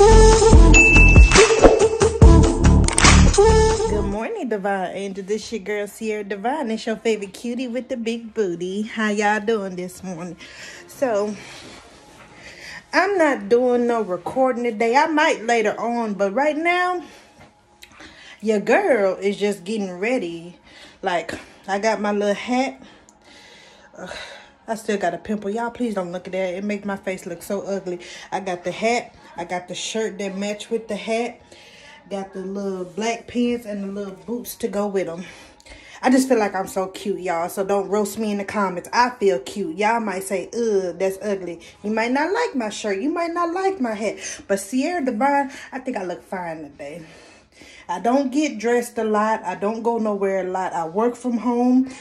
Good morning, Devine Angel. This your girl Cierra Devine. It's your favorite cutie with the big booty. How y'all doing this morning? So, I'm not doing no recording today. I might later on, but right now, your girl is just getting ready. Like, I got my little hat. Ugh, I still got a pimple. Y'all, please don't look at that. It makes my face look so ugly. I got the hat. I got the shirt that match with the hat. Got the little black pants and the little boots to go with them. I just feel like I'm so cute, y'all. So don't roast me in the comments. I feel cute. Y'all might say, ugh, that's ugly. You might not like my shirt. You might not like my hat. But Cierra Devine, I think I look fine today. I don't get dressed a lot. I don't go nowhere a lot. I work from home.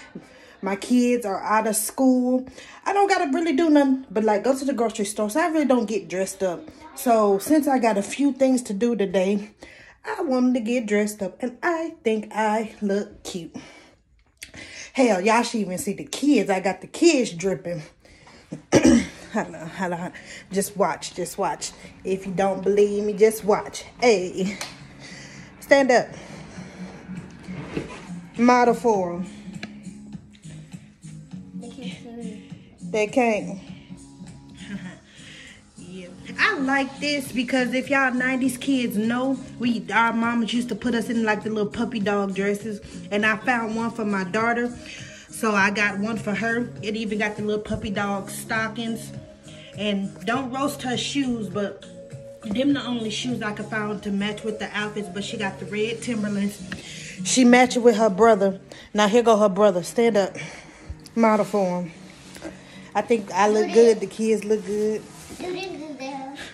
My kids are out of school. I don't got to really do nothing but like go to the grocery store. So I really don't get dressed up. So since I got a few things to do today, I wanted to get dressed up and I think I look cute. Hell, y'all should even see the kids. I got the kids dripping. hold on, hold on. Just watch, just watch. If you don't believe me, just watch. Hey, stand up. Model for They can't. yeah. I like this because if y'all 90s kids know, we our mamas used to put us in like the little puppy dog dresses. And I found one for my daughter. So I got one for her. It even got the little puppy dog stockings. And don't roast her shoes, but them the only shoes I could find to match with the outfits. But she got the red Timberlands. She matched it with her brother. Now here go her brother. Stand up. Model for him. I think I look good. The kids look good.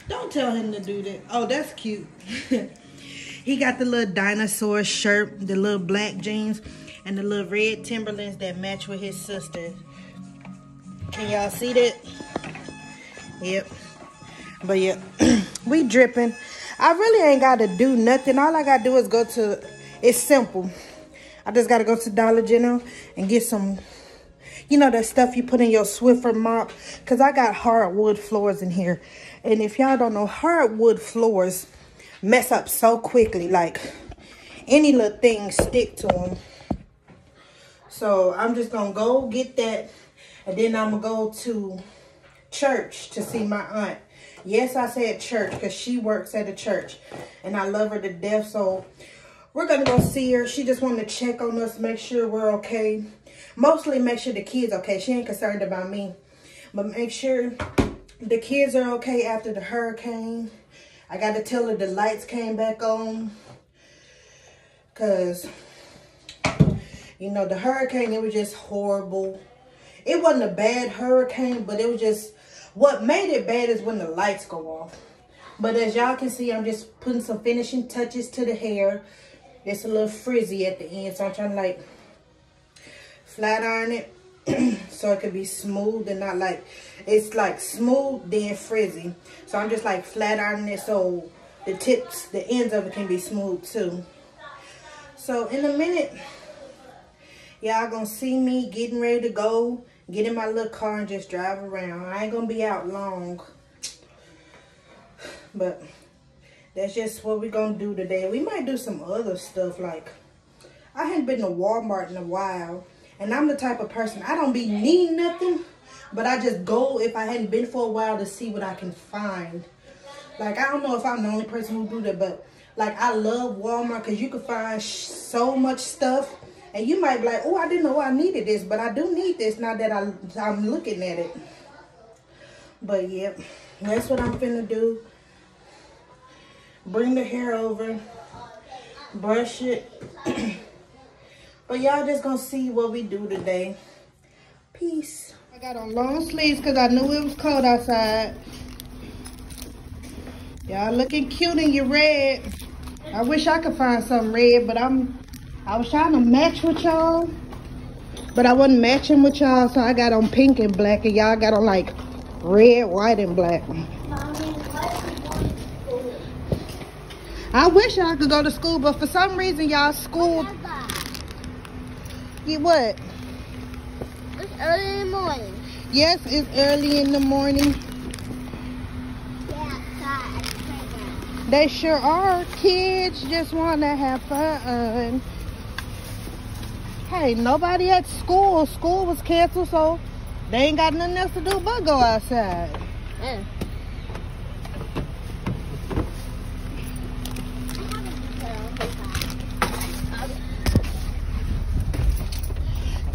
Don't tell him to do that. Oh, that's cute. he got the little dinosaur shirt, the little black jeans, and the little red Timberlands that match with his sister. Can y'all see that? Yep. But yeah, we dripping. I really ain't got to do nothing. All I got to do is go to, it's simple. I just got to go to Dollar General and get some you know, that stuff you put in your Swiffer mop. Because I got hardwood floors in here. And if y'all don't know, hardwood floors mess up so quickly. Like, any little thing stick to them. So, I'm just going to go get that. And then I'm going to go to church to see my aunt. Yes, I said church because she works at a church. And I love her to death. So, we're going to go see her. She just wanted to check on us, make sure we're okay. Mostly make sure the kids okay. She ain't concerned about me. But make sure the kids are okay after the hurricane. I got to tell her the lights came back on. Because, you know, the hurricane, it was just horrible. It wasn't a bad hurricane, but it was just, what made it bad is when the lights go off. But as y'all can see, I'm just putting some finishing touches to the hair. It's a little frizzy at the end, so I'm trying to like flat iron it so it could be smooth and not like it's like smooth then frizzy. So i'm just like flat ironing it so the tips the ends of it can be smooth too. So in a minute y'all gonna see me getting ready to go get in my little car and just drive around. I ain't gonna be out long but that's just what we're gonna do today. We might do some other stuff like i hadn't been to walmart in a while and I'm the type of person, I don't be needing nothing, but I just go if I hadn't been for a while to see what I can find. Like, I don't know if I'm the only person who do that, but like, I love Walmart because you can find so much stuff. And you might be like, oh, I didn't know I needed this, but I do need this now that I, I'm looking at it. But yeah, that's what I'm finna do. Bring the hair over, brush it. But y'all just gonna see what we do today. Peace. I got on long sleeves because I knew it was cold outside. Y'all looking cute in your red. I wish I could find some red, but I'm I was trying to match with y'all. But I wasn't matching with y'all, so I got on pink and black, and y'all got on like red, white, and black. I wish I could go to school, but for some reason, y'all school you what? It's early in the morning. Yes, it's early in the morning. They sure are. Kids just want to have fun. Hey, nobody at school. School was canceled, so they ain't got nothing else to do but go outside. Yeah.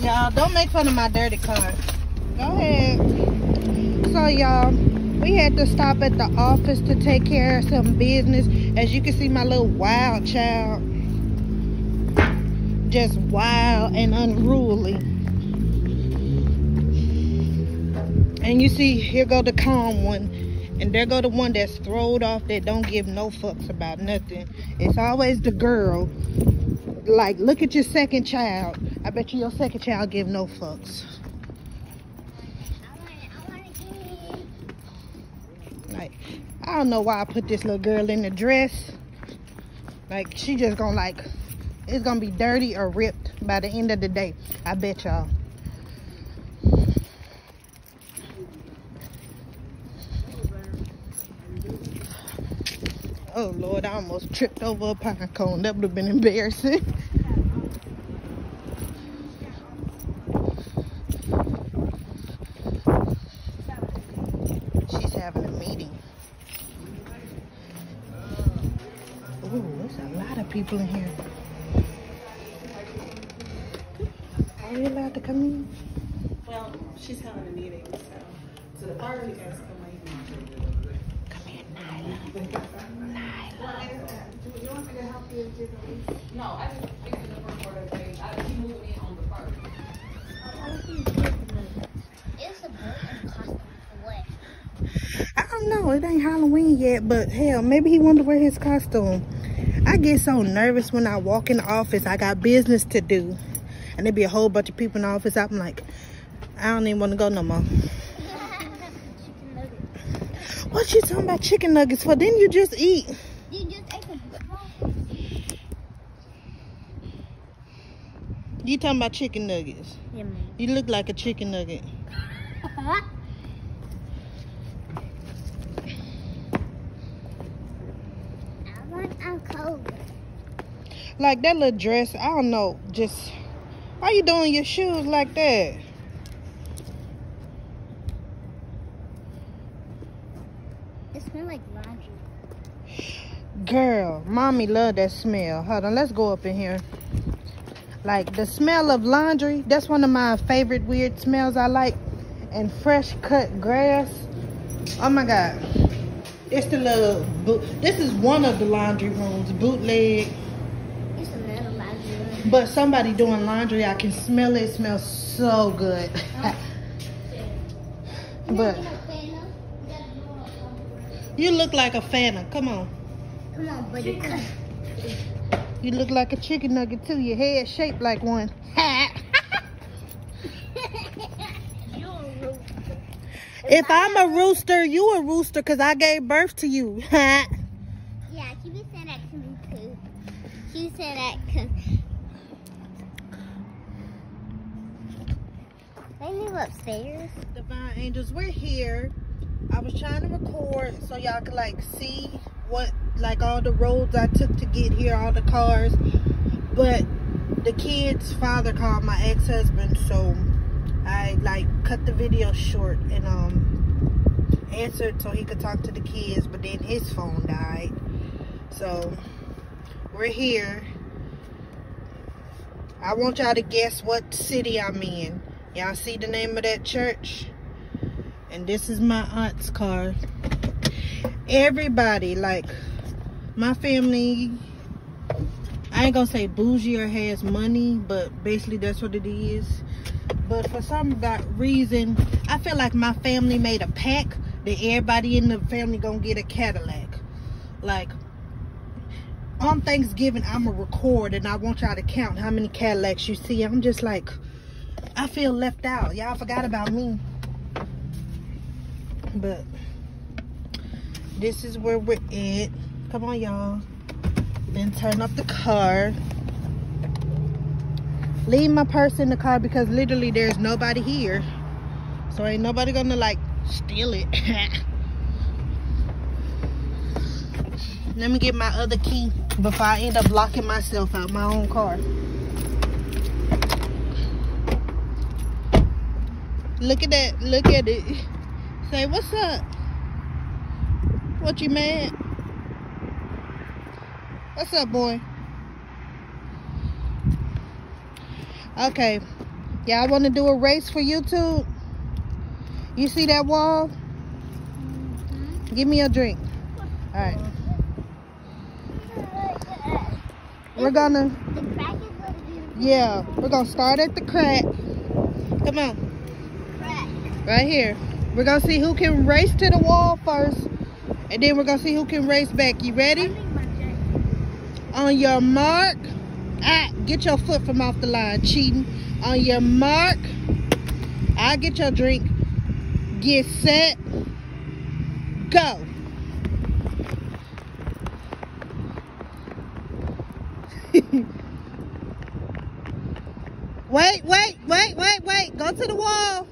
Y'all, don't make fun of my dirty car. Go ahead. So, y'all, we had to stop at the office to take care of some business. As you can see, my little wild child. Just wild and unruly. And you see, here go the calm one. And there go the one that's throwed off that don't give no fucks about nothing. It's always the girl. Like, look at your second child. I bet you your second child give no fucks. Like, I don't know why I put this little girl in the dress. Like, she just gonna like, it's gonna be dirty or ripped by the end of the day. I bet y'all. Oh Lord, I almost tripped over a pine cone. That would have been embarrassing. She's having a meeting. Ooh, there's a lot of people in here. Are we allowed to come in? Well, she's having a meeting, so, so the you guys come Come in, No, I don't know. It ain't Halloween yet, but hell, maybe he wanted to wear his costume. I get so nervous when I walk in the office. I got business to do. And there be a whole bunch of people in the office. I'm like, I don't even want to go no more. What you talking about chicken nuggets for? Didn't you just eat? You just ate. You talking about chicken nuggets. Yeah, man. You look like a chicken nugget. I want a cold. Like that little dress, I don't know. Just, why you doing your shoes like that? It smells like laundry. Girl, mommy love that smell. Hold on, let's go up in here. Like the smell of laundry, that's one of my favorite weird smells I like. And fresh cut grass. Oh my God. It's the little boot. This is one of the laundry rooms, bootleg. It smells like laundry. But somebody doing laundry, I can smell it. It smells so good. but you look like a Fanta. Come on. Come on, buddy. You look like a chicken nugget too. Your head shaped like one. if I'm a rooster, you a rooster because I gave birth to you. Yeah, she be saying that to me too. She said that because they live upstairs. Devine Angels, we're here. I was trying to record so y'all could like see what like all the roads I took to get here, all the cars. But the kid's father called my ex-husband, so I like cut the video short and um answered so he could talk to the kids, but then his phone died. So we're here. I want y'all to guess what city I'm in. Y'all see the name of that church? And this is my aunt's car. Everybody, like my family, I ain't gonna say bougie or has money, but basically that's what it is. But for some reason, I feel like my family made a pact that everybody in the family gonna get a Cadillac. Like on Thanksgiving, I'ma record and I want y'all to count how many Cadillacs you see. I'm just like, I feel left out. Y'all forgot about me. But this is where we're at. Come on, y'all. Then turn up the car. Leave my purse in the car because literally there's nobody here. So ain't nobody gonna like steal it. Let me get my other key before I end up locking myself out my own car. Look at that. Look at it. Say, what's up? What you mad? What's up, boy? Okay. Y'all want to do a race for YouTube? You see that wall? Give me a drink. All right. We're gonna, The crack is what it is. yeah, we're gonna start at the crack. Come on. Right here. We're gonna see who can race to the wall first. And then we're gonna see who can race back. You ready? On your mark. Ah, get your foot from off the line, cheating. On your mark. I get your drink. Get set. Go. wait, wait, wait, wait, wait. Go to the wall.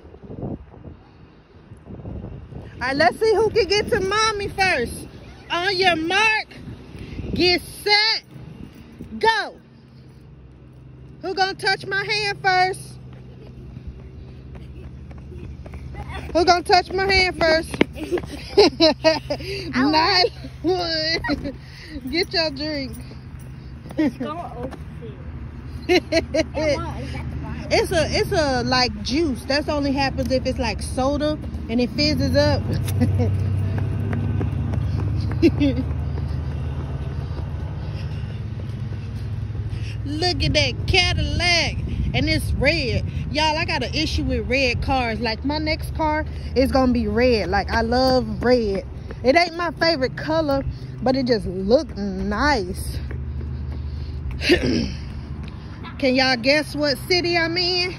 All right, let's see who can get to mommy first. On your mark, get set, go. Who gonna touch my hand first? Who gonna touch my hand first? Nine one. Get your drink. Go it's a it's a like juice. That's only happens if it's like soda and it fizzes up. Look at that Cadillac. And it's red. Y'all, I got an issue with red cars. Like my next car is gonna be red. Like I love red. It ain't my favorite color, but it just look nice. Can y'all guess what city I'm in?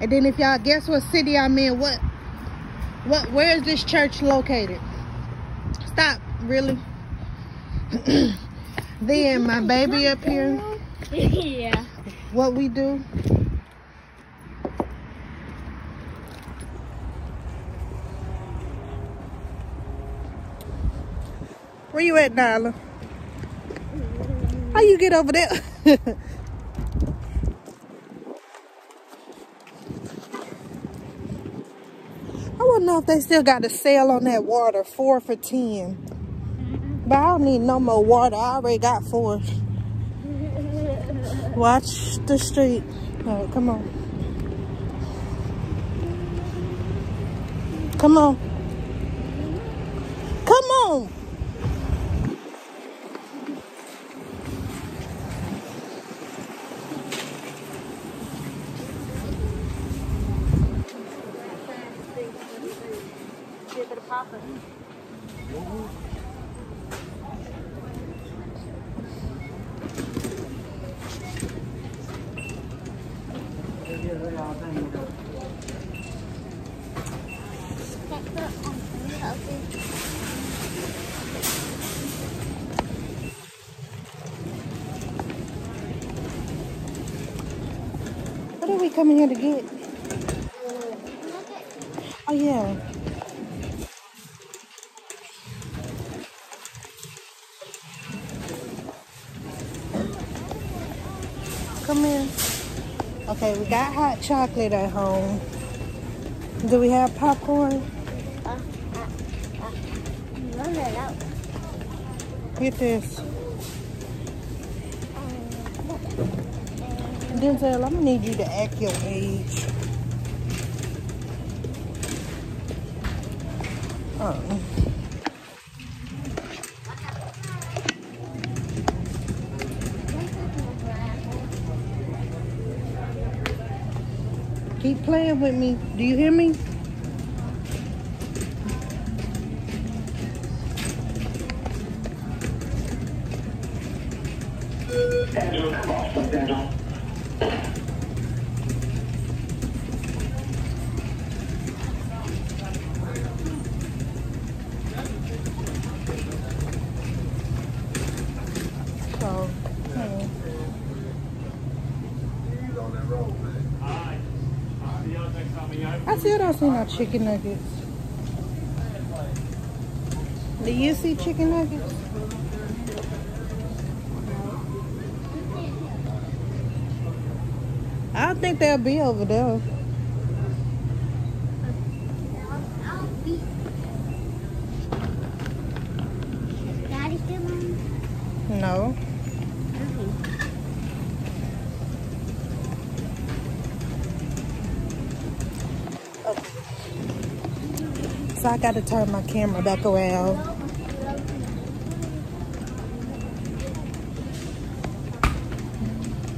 And then if y'all guess what city I'm in, what what where is this church located? Stop, really? then my baby up here, yeah. what we do? Where you at, Nyla? How you get over there? I wanna know if they still got a sale on that water, four for ten. But I don't need no more water. I already got four. Watch the street. Come on. Come on. Come on. Are coming here to get? Oh yeah. Come in. Okay, we got hot chocolate at home. Do we have popcorn? Get this. Denzel, I'm gonna need you to act your age. Uh-uh. Keep playing with me. Do you hear me? So, hmm. I still don't see no chicken nuggets. Do you see chicken nuggets? I don't think they'll be over there. No. Okay. So I gotta turn my camera back around.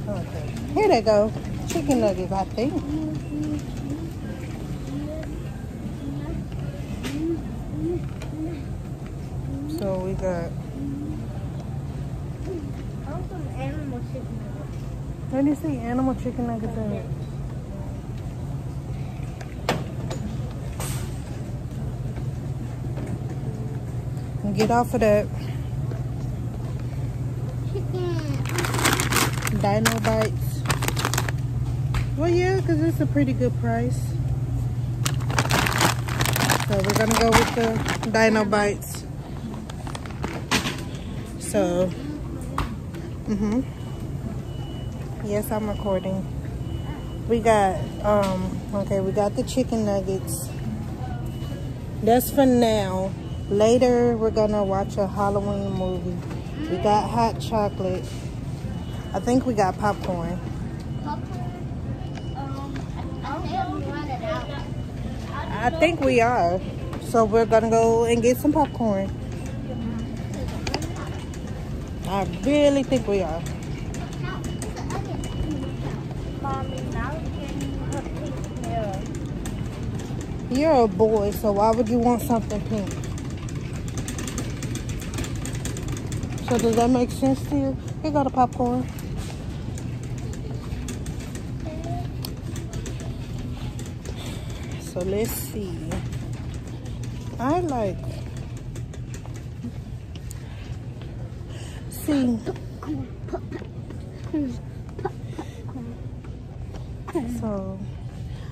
Okay. Here they go. Chicken nuggets, I think. So we got I want some animal chicken nuggets. Let me see animal chicken nuggets in it. Get off of that Chicken. Dino Bites. Well, yeah, because it's a pretty good price. So we're gonna go with the Dino Bites. So, mm-hmm. Yes, I'm recording. We got um okay, we got the chicken nuggets. That's for now. Later we're gonna watch a Halloween movie. We got hot chocolate. I think we got. Popcorn. I think we are. So we're gonna go and get some popcorn. I really think we are. You're a boy, so why would you want something pink? So does that make sense to you? Here go the popcorn. So let's see. I like. See. So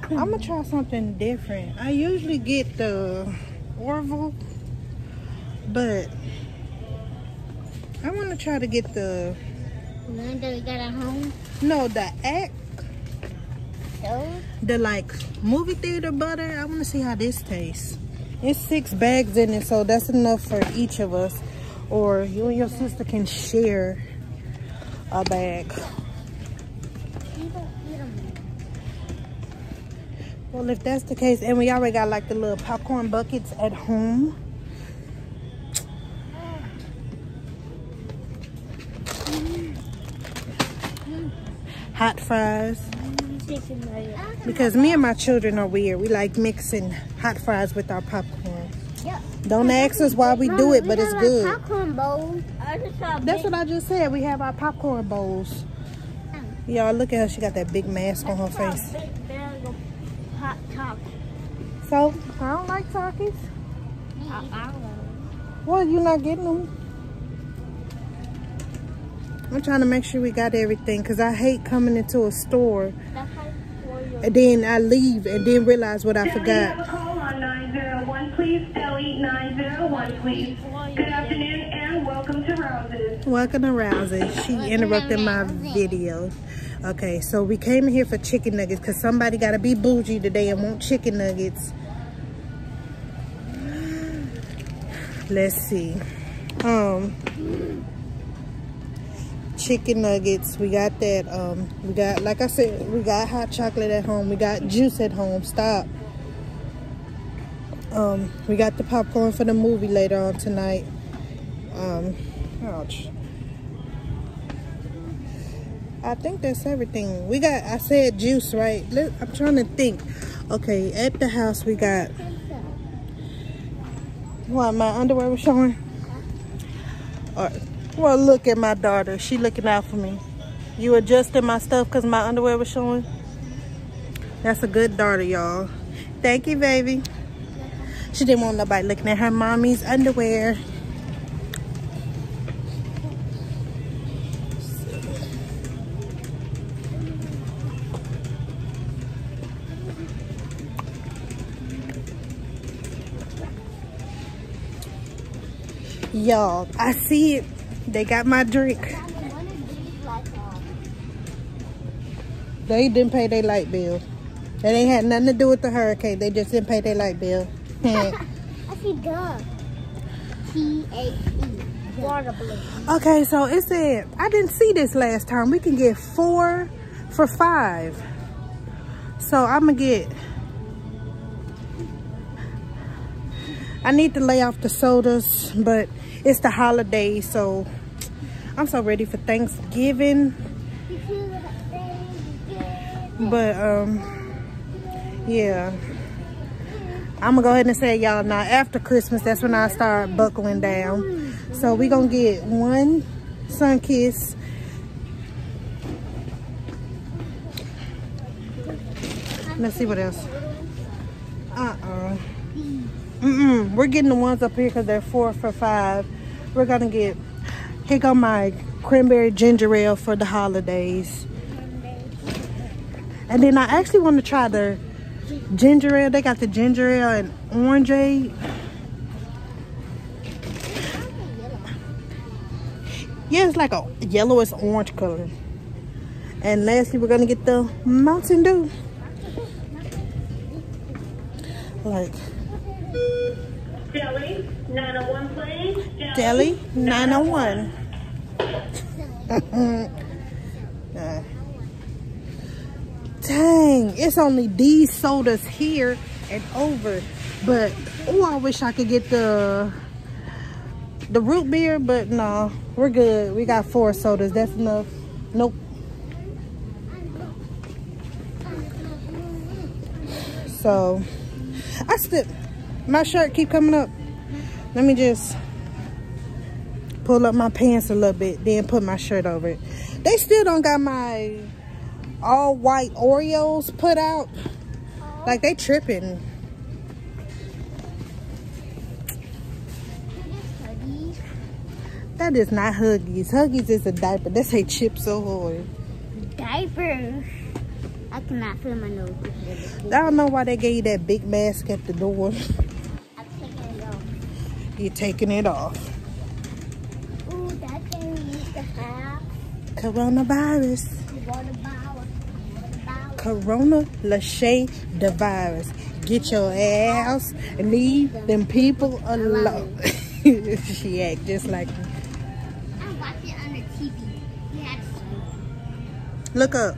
I'm gonna try something different. I usually get the Orville, but I want to try to get the one that we got at home. no the act Those. The like movie theater butter. I want to see how this tastes. It's six bags in it, so that's enough for each of us. Or you and your sister can share a bag. Well, if that's the case, and we already got like the little popcorn buckets at home. Hot fries. Because me and my children are weird. We like mixing hot fries with our popcorn. Don't ask us why we do it, but it's good. Popcorn bowl. I just saw a That's what I just said. We have our popcorn bowls. Oh. Y'all, look at her. She got that big mask on her I saw a face. big bag of hot chocolate. So, I don't like Takis. I, I don't know. Well, you're not getting them. I'm trying to make sure we got everything because I hate coming into a store That's how for your and then I leave and then realize what I Ellie, forgot. have a call on 901, please. Ellie, 901, please. Good afternoon and welcome to Rouse's. Welcome to Rousey. She interrupted my video. Okay, so we came here for chicken nuggets because somebody got to be bougie today and want chicken nuggets. Let's see. Um, chicken nuggets. We got that. Um, we got, like I said, we got hot chocolate at home. We got juice at home. Stop. Um, we got the popcorn for the movie later on tonight. Um, ouch. I think that's everything. We got, I said juice, right? Let, I'm trying to think. Okay, at the house we got, what, my underwear was showing? Or, well, look at my daughter. She looking out for me. You adjusting my stuff because my underwear was showing? That's a good daughter, y'all. Thank you, baby. She didn't want nobody looking at her mommy's underwear. Y'all, I see it. They got my drink. One of these lights off. They didn't pay their light bill. It ain't had nothing to do with the hurricane. They just didn't pay their light bill. I see duh. T-H-E. Water balloon. okay, so it said, I didn't see this last time. We can get four for five. So I'm going to get, I need to lay off the sodas, but it's the holiday so I'm so ready for Thanksgiving. But, um, yeah. I'm gonna go ahead and say y'all now after Christmas, that's when I start buckling down. So we gonna get one Sunkist. Let's see what else. Uh-uh. Mm-mm. We're getting the ones up here because they're four for five. We're gonna get, here go my cranberry ginger ale for the holidays. And then I actually want to try the ginger ale. They got the ginger ale and orangeade. Yeah, it's like a yellowish orange color. And lastly, we're gonna get the Mountain Dew. Like Deli, 901 please. Deli 901. Uh, Dang, it's only these sodas here and over. But oh, I wish I could get the the root beer, but no, we're good. We got four sodas. That's enough. Nope. So I still my shirt keep coming up. Let me just pull up my pants a little bit, then put my shirt over it. They still don't got my all white Oreos put out. Like they tripping. That is not Huggies. Huggies is a diaper. That's a Chips Ahoy. Diapers. I cannot feel my nose. I don't know why they gave you that big mask at the door. I'm taking it off. You're taking it off. Ooh, that thing we used to have. Coronavirus. Water bottle. Water bottle. Corona Lachey the virus. Get your ass and leave them people alone. she act just like me. I watched it on the TV. Look up.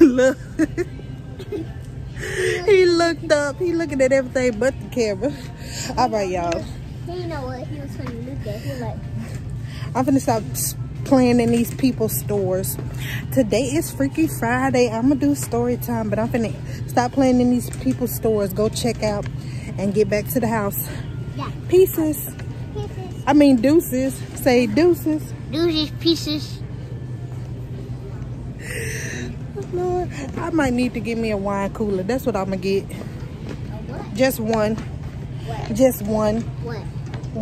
Look. He up. He looking at everything but the camera. All right, y'all. He know what he was trying to look at. He like, I'm finna stop playing in these people's stores. Today is Freaky Friday. I'm gonna do story time, but I'm finna stop playing in these people's stores. Go check out and get back to the house. yeah. Pieces. Pieces. I mean deuces. Say deuces. Deuces, pieces. Lord, I might need to get me a wine cooler. That's what I'm gonna get. Just one. Just one What?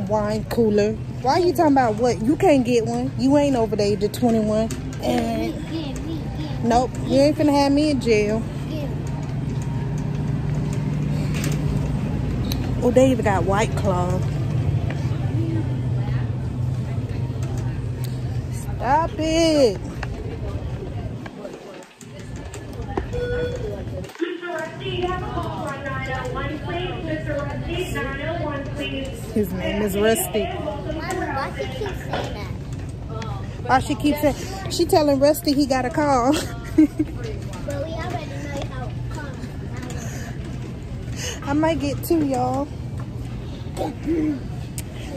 wine cooler. Why are you talking about what? You can't get one. You ain't over the age of 21. And Give, give, give, nope, you ain't finna have me in jail. give. Oh, they even got White Claw. Stop it. Mr. Rusty, you have a call on 901 please. Mr. Rusty, 901 please. His name is Rusty. Mommy, why she keep saying that? Why she keeps saying, she telling Rusty he got a call. But we already know how it. I might get two, y'all.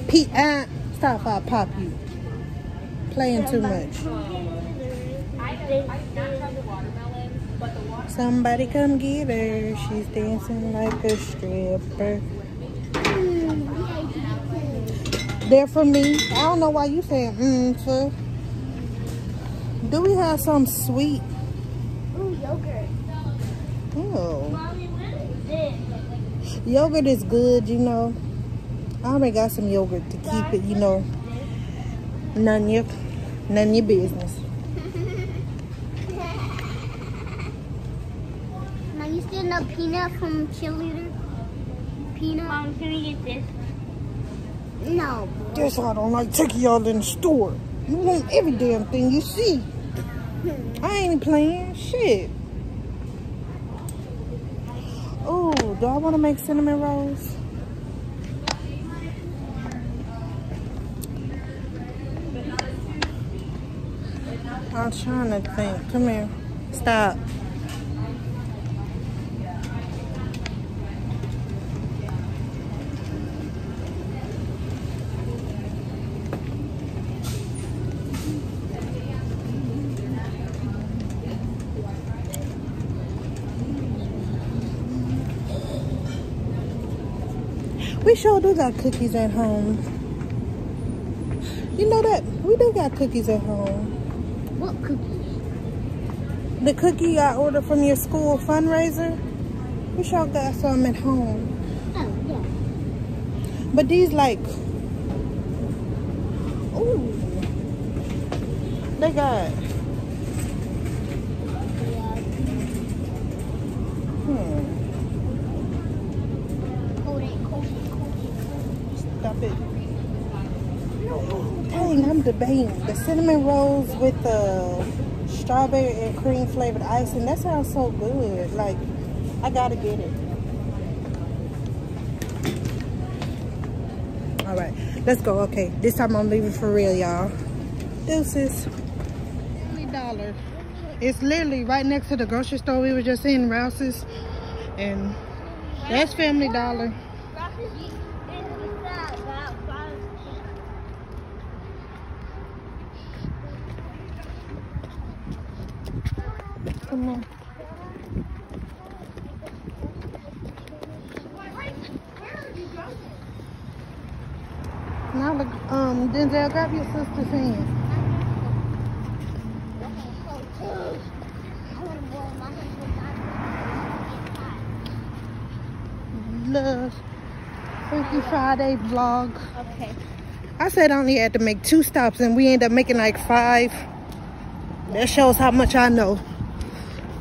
Pete, uh, stop, I'll pop you. Playing too much. I, I did not try the watermelon, but the water. Somebody come get her. She's dancing like a stripper. They're for me. I don't know why you saying mm for. Do we have some sweet? Ooh, yogurt. Oh, yogurt is good, you know. I already got some yogurt to keep it, you know. None your, none your business. Now you still know peanut from cheerleader? Peanut? Mom, can we get this? No. That's why I don't like taking y'all in the store. You want every damn thing you see. I ain't playing. Shit. Oh, do I want to make cinnamon rolls? I'm trying to think. Come here. Stop. We sure do got cookies at home. You know that? We do got cookies at home. What cookies? The cookie I ordered from your school fundraiser, we sure got some at home. Oh, yeah. But these like, ooh, they got, hmm, Hold it, hold it, hold it. stop it. The cinnamon rolls with the strawberry and cream flavored icing. That sounds so good. Like, I gotta get it. All right, let's go. Okay, this time I'm leaving for real, y'all. Deuces. Family Dollar. It's literally right next to the grocery store we were just in, Rouse's. And that's Family Dollar. Come on. Now look, um, Denzel, grab your sister's hand. Love. Freaky Friday vlog. Okay. I said I only had to make two stops and we ended up making like five. That shows how much I know.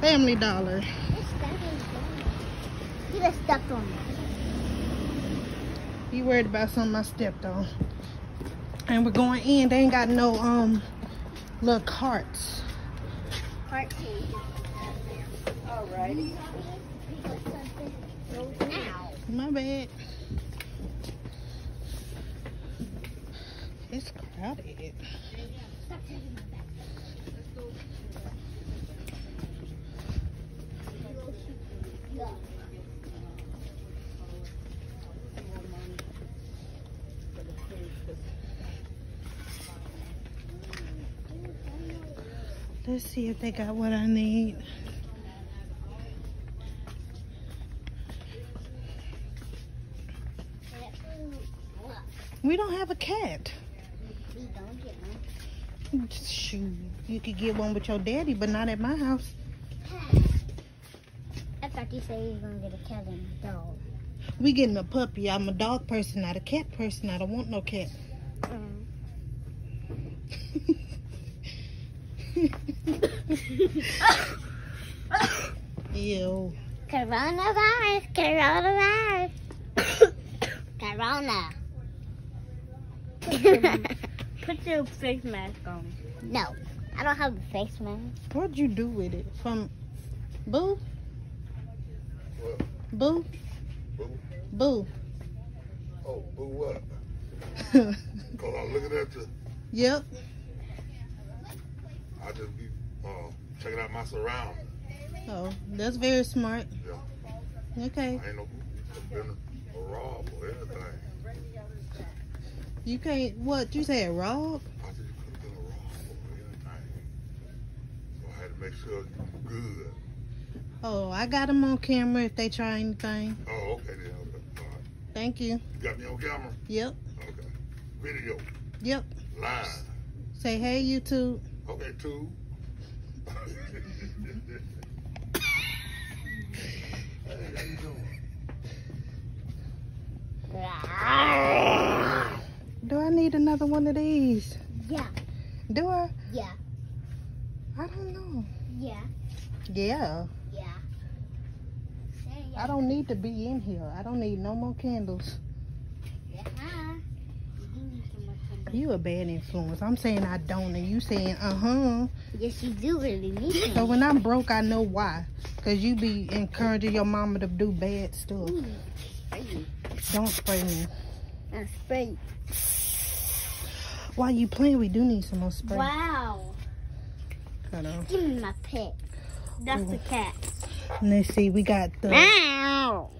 Family Dollar. You just stepped on me. You worried about something I stepped on. And we're going in. They ain't got no um little carts. Part two. Alrighty. Now. My bad. It's crowded. Stop taking my back. Yeah. Let's see if they got what I need. We don't have a cat. We don't get one. Shoot, you could get one with your daddy, but not at my house. I thought you said you were gonna get a cat and a dog. We getting a puppy. I'm a dog person, not a cat person. I don't want no cat. Mm. Ew. Coronavirus, coronavirus. Corona. Put your face mask on. No, I don't have a face mask. What'd you do with it? From Boo? Boo? Boo? Boo. Oh, boo what? Cause I'm looking at you. yep. I just be uh, checking out my surroundings. Oh, that's very smart. Yeah. Okay. I ain't no been a rob or anything. You can't, what, you said rob? I said you could have been a rob or anything. So I had to make sure you good. Oh, I got them on camera if they try anything. Oh, okay then. Okay. All right. Thank you. You got me on camera? Yep. Okay. Video. Yep. Live. Say hey, YouTube. Okay, two. Do I need another one of these? Yeah, Do I? yeah, I don't know. yeah, Yeah. I don't need to be in here. I don't need no more candles. Yeah. You a bad influence. I'm saying I don't, and you saying uh huh. Yes, you do really need it. So when I'm broke, I know why. Cause you be encouraging your mama to do bad stuff. Don't spray me. I spray. While you playing, we do need some more spray. Wow. Hold on. Give me my pet. That's the cat. Let's see. We got the. Meow.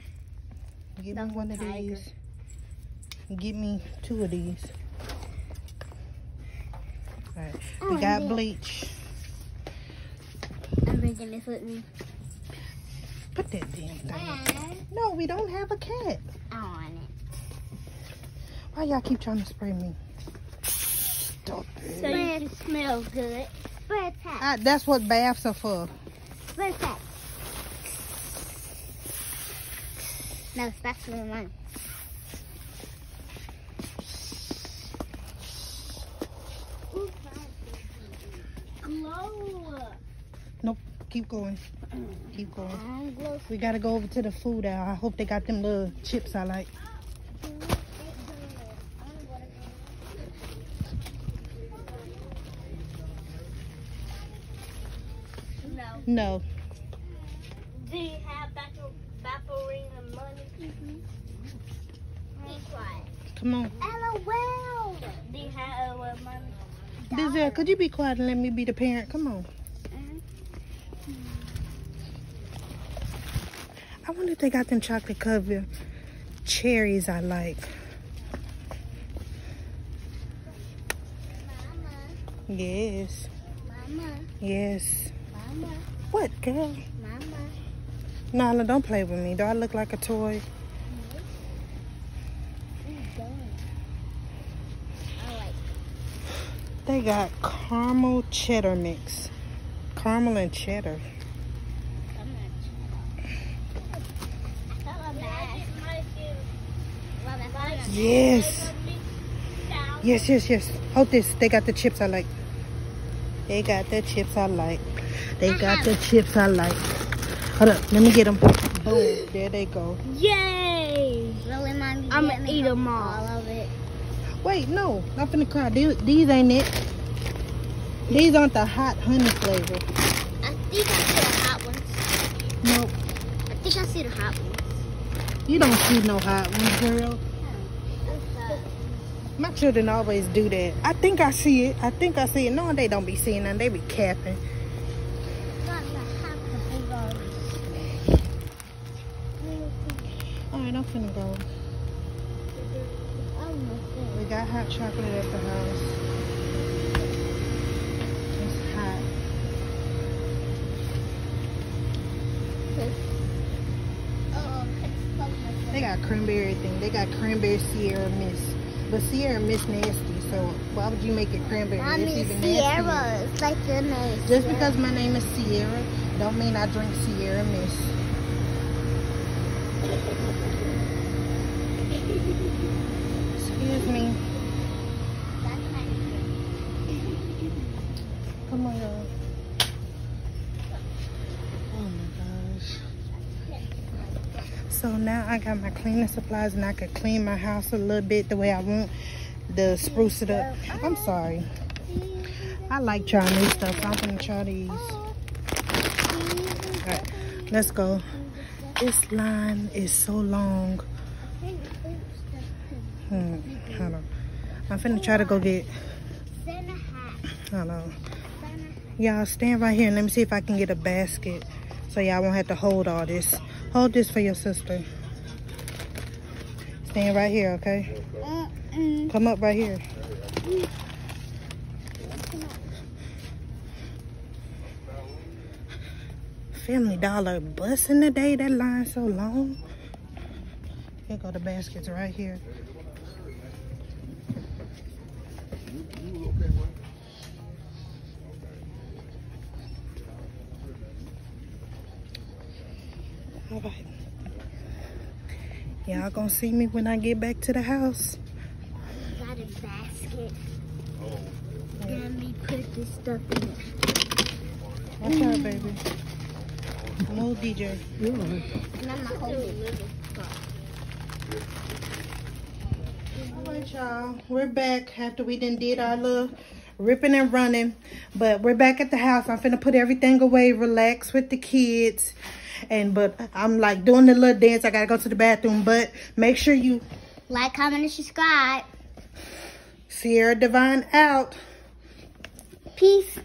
Give me one of these. Give me two of these. Alright. Oh, We got yeah. bleach. I'm bringing this with me. Put that damn thing. I No, we don't have a cat. want it. Why y'all keep trying to spray me? Stop it. So you can smell good. Spray attack. Ah, that's what baths are for. Spray attack. No, that's for mine. Glow. Nope. Keep going. Keep going. We gotta go over to the food aisle. I hope they got them little chips I like. No. No. Do you have battle, ballerina money? Be quiet. Come on. LOL. Do you have uh, money? Dizelle, could you be quiet and let me be the parent? Come on. I wonder if they got them chocolate covered cherries I like. Mama, Yes. mama, Yes. mama, What, girl? mama. Nala, don't play with me. Do I look like a toy? I like They got caramel cheddar mix. Caramel and cheddar. so much. Not bad. Well, that's not Yes. Yes, yes, yes. Hold this. They got the chips I like. They got the chips I like. They got the chips I like. Hold up. Let me get them. Boom. There they go. Yay! Really, mommy? I'ma eat them all. All of it. Wait, no. I'm finna cry. These, these ain't it. These aren't the hot honey flavor. I think I see the hot ones. Nope. I think I see the hot ones. You don't see no hot ones, girl. My children always do that. I think I see it. I think I see it. No, they don't be seeing them. They be capping. Not the hot ones. Alright, I'm finna go. Oh, We got hot chocolate at the house. It's hot. They got cranberry thing. They got cranberry Sierra Mist. But Sierra Mist nasty, so why would you make it cranberry? Even nastier. Sierra. It's like your name. Just because my name is Cierra, don't mean I drink Sierra Mist. Excuse me. Come on, y'all. Oh my gosh. So now I got my cleaning supplies and I could clean my house a little bit the way I want to spruce it up. I'm sorry. I like trying new stuff. So I'm gonna try these. Alright, let's go. This line is so long. Hmm, hold on. I'm finna try to go get. Hold on. Y'all stand right here and let me see if I can get a basket so y'all won't have to hold all this. Hold this for your sister. Stand right here, okay? Mm-mm. Come up right here. Family Dollar busting today. That line so long. Here go the baskets right here. All right. Y'all gonna see me when I get back to the house. I Got a basket. Oh. Let me put this stuff in it. Watch out, baby. No DJ. And I'm gonna hold it. right, y'all. We're back after we done did our little ripping and running. But we're back at the house. I'm finna put everything away, relax with the kids. And but I'm like doing the little dance. I gotta go to the bathroom. But make sure you Like, comment, and subscribe. Cierra Devine out. Peace.